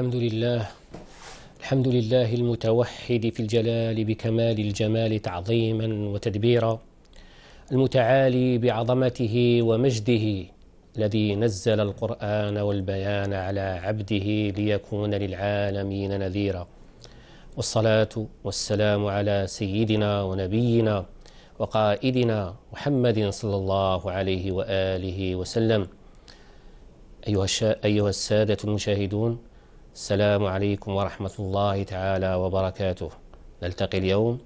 الحمد لله الحمد لله المتوحد في الجلال بكمال الجمال تعظيما وتدبيرا المتعالي بعظمته ومجده الذي نزل القرآن والبيان على عبده ليكون للعالمين نذيرا. والصلاة والسلام على سيدنا ونبينا وقائدنا محمد صلى الله عليه وآله وسلم. أيها, أيها السادة المشاهدون السلام عليكم ورحمة الله تعالى وبركاته. نلتقي اليوم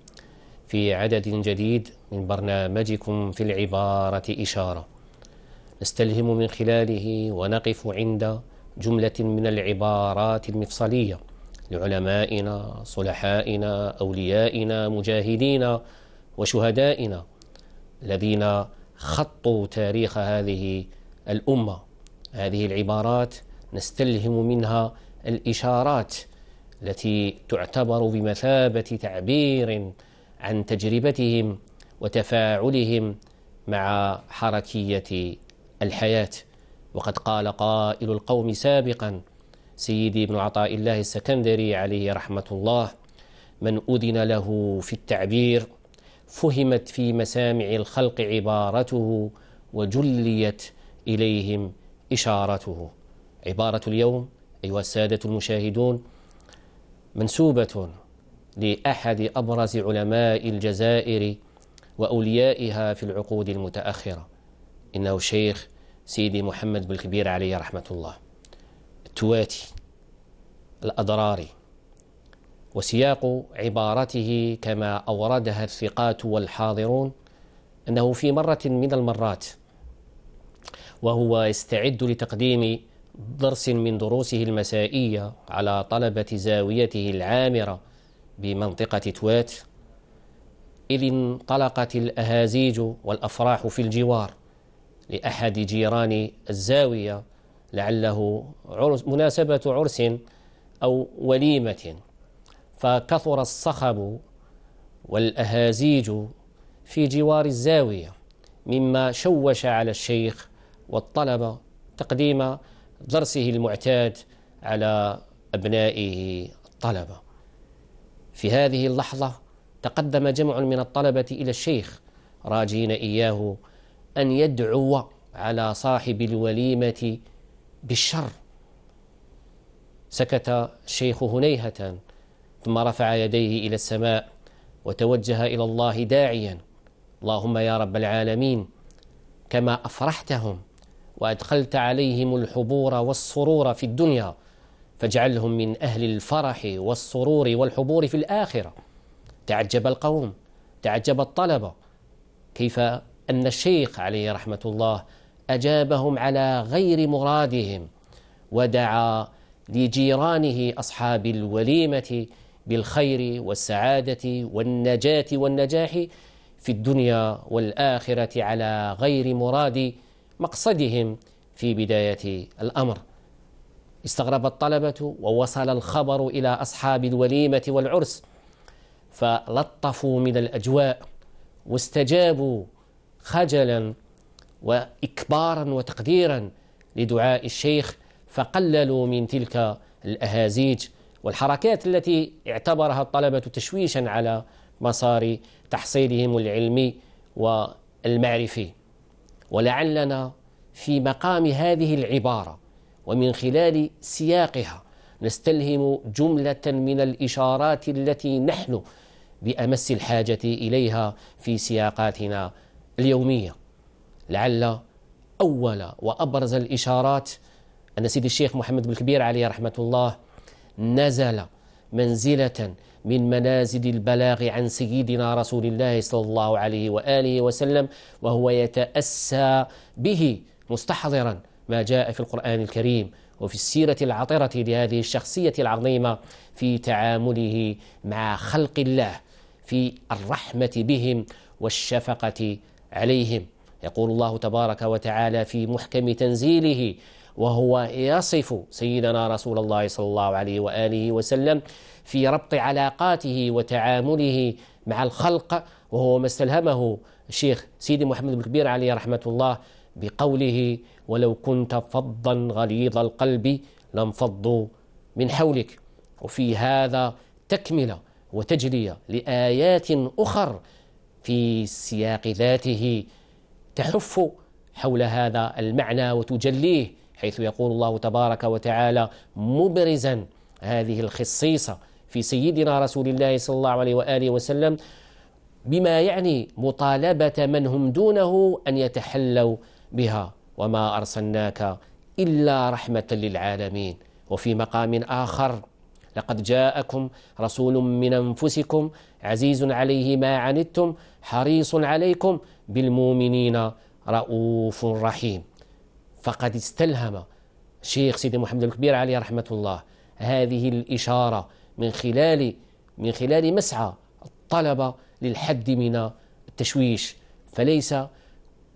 في عدد جديد من برنامجكم في العبارة إشارة. نستلهم من خلاله ونقف عند جملة من العبارات المفصلية لعلمائنا صلحائنا أوليائنا مجاهدين وشهدائنا الذين خطوا تاريخ هذه الأمة. هذه العبارات نستلهم منها الإشارات التي تعتبر بمثابة تعبير عن تجربتهم وتفاعلهم مع حركية الحياة. وقد قال قائل القوم سابقا سيدي ابن عطاء الله السكندري عليه رحمة الله من أذن له في التعبير فهمت في مسامع الخلق عبارته وجليت إليهم إشارته. عبارة اليوم أيها السادة المشاهدون منسوبة لأحد أبرز علماء الجزائر وأوليائها في العقود المتأخرة إنه الشيخ سيدي محمد بالكبير عليه رحمة الله. التواتي الأضراري وسياق عبارته كما أوردها الثقات والحاضرون أنه في مرة من المرات وهو يستعد لتقديم درس من دروسه المسائية على طلبة زاويته العامرة بمنطقة توات إذ انطلقت الأهازيج والأفراح في الجوار لأحد جيران الزاوية لعله عرس مناسبة عرس أو وليمة. فكثر الصخب والأهازيج في جوار الزاوية مما شوش على الشيخ والطلبة تقديم درسه المعتاد على أبنائه الطلبة في هذه اللحظة تقدم جمع من الطلبة إلى الشيخ راجين إياه أن يدعو على صاحب الوليمة بالشر. سكت الشيخ هنيهة ثم رفع يديه إلى السماء وتوجه إلى الله داعيا. اللهم يا رب العالمين كما أفرحتهم وأدخلت عليهم الحبور والسرور في الدنيا فاجعلهم من أهل الفرح والسرور والحبور في الآخرة. تعجب القوم تعجب الطلبة. كيف أن الشيخ عليه رحمة الله أجابهم على غير مرادهم ودعا لجيرانه أصحاب الوليمة بالخير والسعادة والنجاة والنجاح في الدنيا والآخرة على غير مراد مقصدهم في بداية الأمر. استغرب الطلبة ووصل الخبر إلى أصحاب الوليمة والعرس فلطفوا من الأجواء واستجابوا خجلا وإكبارا وتقديرا لدعاء الشيخ فقللوا من تلك الأهازيج والحركات التي اعتبرها الطلبة تشويشا على مسار تحصيلهم العلمي والمعرفي. ولعلنا في مقام هذه العبارة ومن خلال سياقها نستلهم جملة من الإشارات التي نحن بأمس الحاجة إليها في سياقاتنا اليومية. لعل أول وأبرز الإشارات أن سيد الشيخ محمد بالكبير عليه رحمة الله نزل منزلة من منازل البلاغ عن سيدنا رسول الله صلى الله عليه وآله وسلم وهو يتأسى به مستحضرا ما جاء في القرآن الكريم وفي السيرة العطرة لهذه الشخصية العظيمة في تعامله مع خلق الله في الرحمة بهم والشفقة عليهم. يقول الله تبارك وتعالى في محكم تنزيله وهو يصف سيدنا رسول الله صلى الله عليه وآله وسلم في ربط علاقاته وتعامله مع الخلق وهو ما استلهمه الشيخ سيدي محمد بن كبير عليه رحمة الله بقوله ولو كنت فظا غليظ القلب لانفضوا من حولك وفي هذا تكملة وتجلية لآيات أخر في السياق ذاته تحف حول هذا المعنى وتجليه حيث يقول الله تبارك وتعالى مبرزا هذه الخصيصة في سيدنا رسول الله صلى الله عليه وآله وسلم بما يعني مطالبة من هم دونه أن يتحلوا بها وما أرسلناك إلا رحمة للعالمين. وفي مقام آخر لقد جاءكم رسول من أنفسكم عزيز عليه ما عنتم حريص عليكم بالمؤمنين رؤوف رحيم. فقد استلهم شيخ سيدي محمد الكبير عليه رحمة الله. هذه الإشارة من خلال من خلال مسعى الطلبة للحد من التشويش. فليس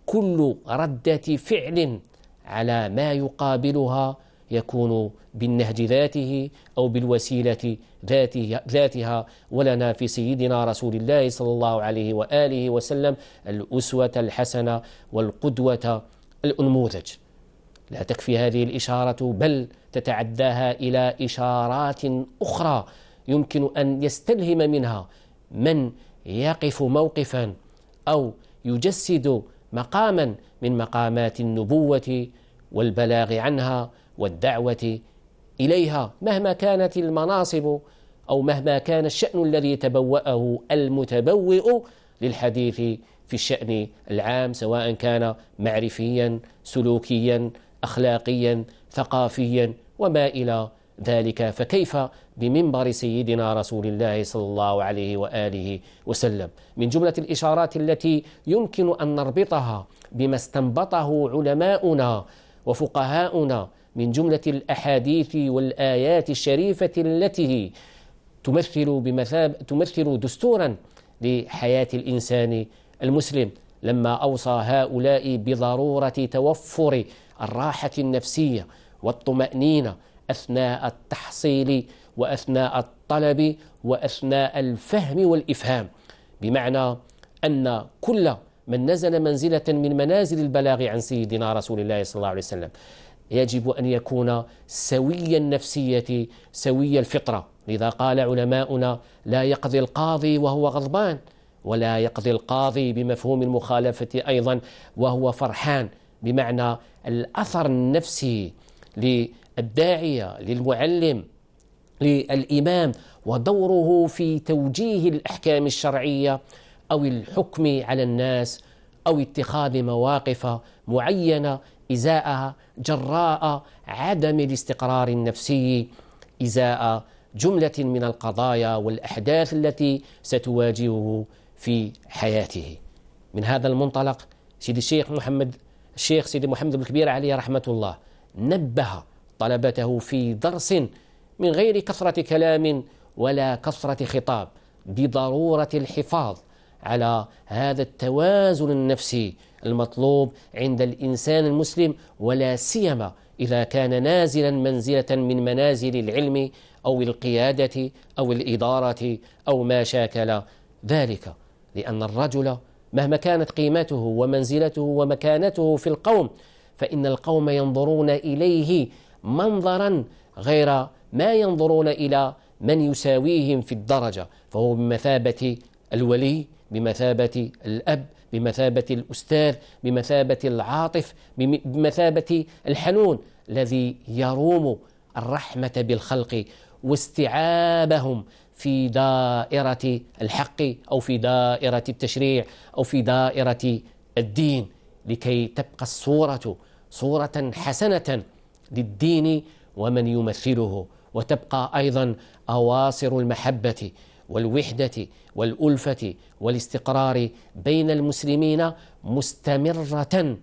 كل ردة فعل على ما يقابلها يكون بالنهج ذاته أو بالوسيلة ذاته ذاتها ولنا في سيدنا رسول الله صلى الله عليه وآله وسلم الأسوة الحسنة والقدوة الأنموذج. لا تكفي هذه الإشارة بل تتعداها إلى إشارات أخرى يمكن أن يستلهم منها. من يقف موقفا أو يجسد مقاما من مقامات النبوة والبلاغ عنها والدعوة إليها مهما كانت المناصب أو مهما كان الشأن الذي تبوأه المتبوئ للحديث في الشأن العام سواء كان معرفيا سلوكيا أخلاقيا ثقافيا وما إلى ذلك. فكيف بمنبر سيدنا رسول الله صلى الله عليه وآله وسلم؟ من جملة الإشارات التي يمكن أن نربطها بما استنبطه علماؤنا وفقهاؤنا من جملة الأحاديث والآيات الشريفة التي تمثل بمثاب تمثل دستورا لحياة الإنسان المسلم. لما أوصى هؤلاء بضرورة توفر الراحة النفسية والطمأنينة أثناء التحصيل وأثناء الطلب وأثناء الفهم والإفهام. بمعنى أن كل من نزل منزلة من منازل البلاغ عن سيدنا رسول الله صلى الله عليه وسلم يجب أن يكون سوي النفسية سوي الفطرة. لذا قال علماؤنا لا يقضي القاضي وهو غضبان ولا يقضي القاضي بمفهوم المخالفة أيضا وهو فرحان. بمعنى الأثر النفسي للداعية للمعلم للإمام ودوره في توجيه الأحكام الشرعية أو الحكم على الناس أو اتخاذ مواقف معينة إزاء جراء عدم الاستقرار النفسي إزاء جملة من القضايا والأحداث التي ستواجهه في حياته. من هذا المنطلق سيدي الشيخ محمد الشيخ سيدي محمد بن كبير عليه رحمة الله نبه طلبته في درس من غير كثرة كلام ولا كثرة خطاب بضرورة الحفاظ على هذا التوازن النفسي المطلوب عند الإنسان المسلم ولا سيما إذا كان نازلا منزلة من منازل العلم أو القيادة أو الإدارة أو ما شاكل ذلك لأن الرجل مهما كانت قيمته ومنزلته ومكانته في القوم فإن القوم ينظرون إليه منظرا غير ما ينظرون إلى من يساويهم في الدرجة فهو بمثابة الولي بمثابة الأب بمثابة الأستاذ بمثابة العاطف بمثابة الحنون الذي يروم الرحمة بالخلق واستيعابهم في دائرة الحق أو في دائرة التشريع أو في دائرة الدين لكي تبقى الصورة صورة حسنة للدين ومن يمثله وتبقى أيضا أواصر المحبة والوحدة والألفة والاستقرار بين المسلمين مستمرة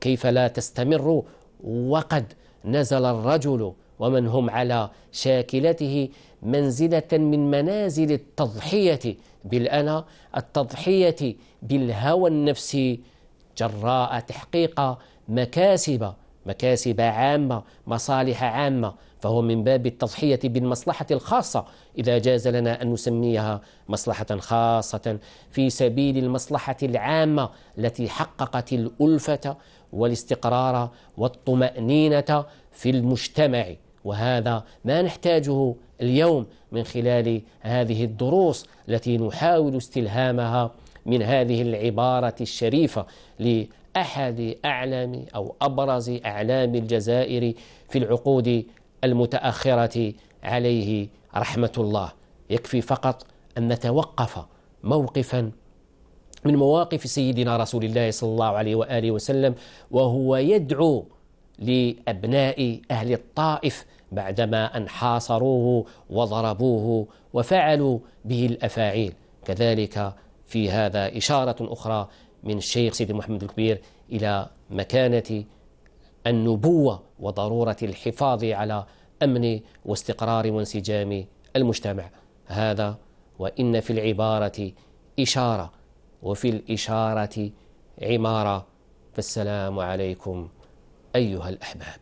كيف لا تستمر وقد نزل الرجل ومن هم على شاكلته منزلة من منازل التضحية بالأنا التضحية بالهوى النفسي جراء تحقيق مكاسب مكاسب عامة مصالح عامة. فهو من باب التضحية بالمصلحة الخاصة. إذا جاز لنا أن نسميها مصلحة خاصة في سبيل المصلحة العامة التي حققت الألفة والاستقرار والطمأنينة في المجتمع. وهذا ما نحتاجه اليوم من خلال هذه الدروس التي نحاول استلهامها من هذه العبارة الشريفة لأحد أعلام أو أبرز أعلام الجزائر في العقود المتأخرة عليه رحمة الله. يكفي فقط أن نتوقف موقفا من مواقف سيدنا رسول الله صلى الله عليه وآله وسلم وهو يدعو لأبناء أهل الطائف بعدما أن حاصروه وضربوه وفعلوا به الأفاعيل. كذلك في هذا إشارة أخرى من الشيخ سيدي محمد الكبير إلى مكانة النبوة وضرورة الحفاظ على أمن واستقرار وانسجام المجتمع. هذا وإن في العبارة إشارة وفي الإشارة عمارة فالسلام عليكم أيها الأحباب.